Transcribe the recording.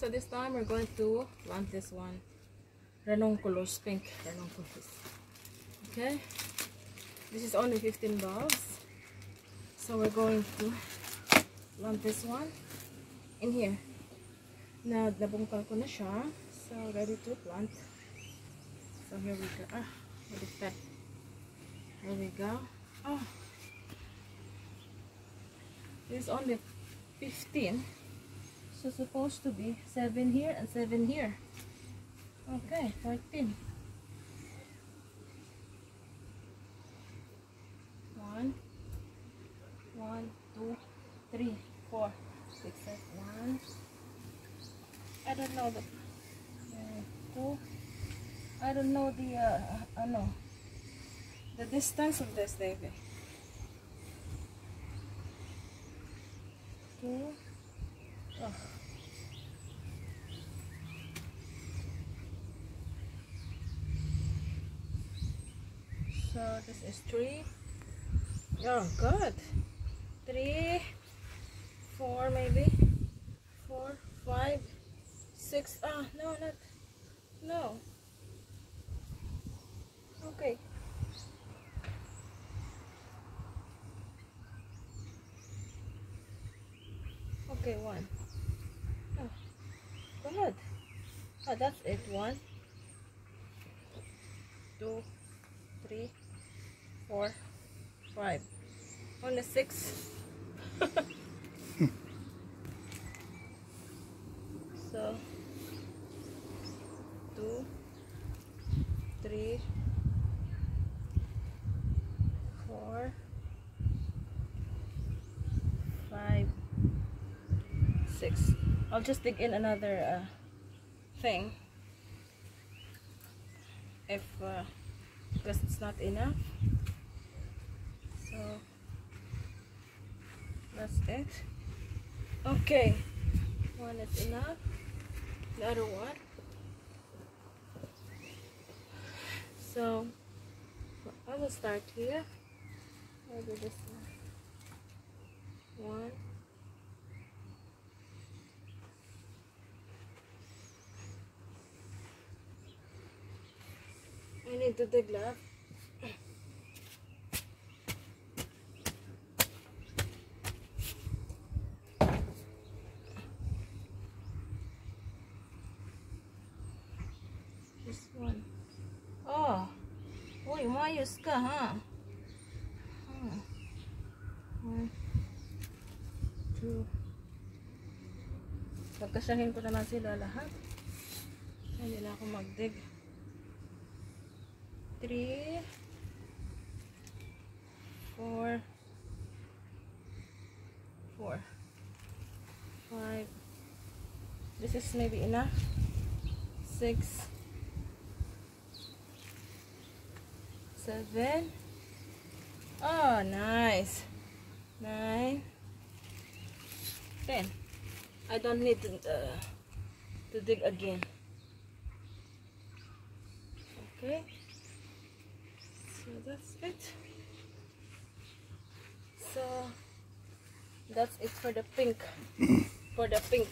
So this time we're going to plant this one. Ranunculus, pink ranunculus. Okay. This is only 15 bulbs. So we're going to plant this one in here. Now, nabungkal ko na siya. So, ready to plant. So, here we go. Ah, baliktad. Here we go. Oh. This is only 15. So supposed to be 7 here and 7 here. Okay, fourteen. 1, 1, 2, 3, 4, 6, 7, 1. I don't know the... Uh, 2. I don't know the... Uh, uh. The distance of this, David. 2. So this is three. Oh, good. Three, four, maybe. Four, five, six. Ah, no, not. No. Okay. Okay, one. Oh, good. Oh, that's it. One, two, three, four, five. Only six. so, two, three, four, five, six. I'll just dig in another uh, thing if uh, because it's not enough so that's it. Okay. One is enough. The other one. So I will start here. Maybe this one? One. I need to dig love. Uy, mayos ka, ha? Hmm. One, two. Pagkasyahin ko na sila lahat. Hindi na ako magdig. three, four, four, five. This is maybe enough. Six, seven. Oh, nice. Nine, ten. I don't need to, uh, to dig again. Okay so that's it so that's it for the pink for the pink